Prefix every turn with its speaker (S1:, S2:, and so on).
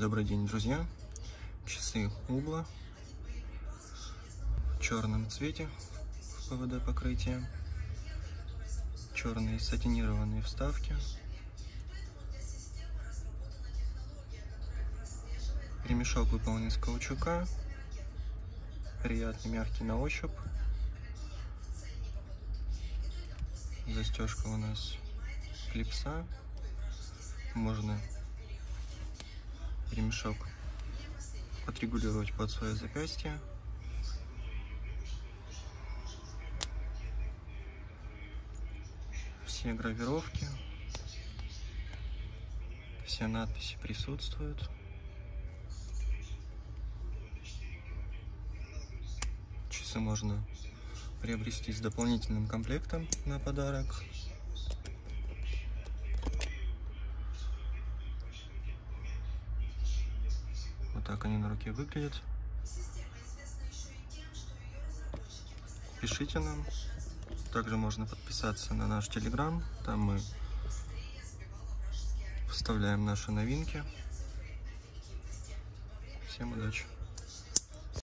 S1: Добрый день, друзья. Часы Убла в черном цвете ПВД покрытии. Черные сатинированные вставки. Ремешок выполнен из каучука. Приятный, мягкий на ощупь. Застежка у нас клипса. Можно ремешок отрегулировать под свое запястье. Все гравировки, все надписи присутствуют. Часы можно приобрести с дополнительным комплектом на подарок. Вот так они на руке выглядят. Пишите нам. Также можно подписаться на наш телеграм. Там мы вставляем наши новинки. Всем удачи!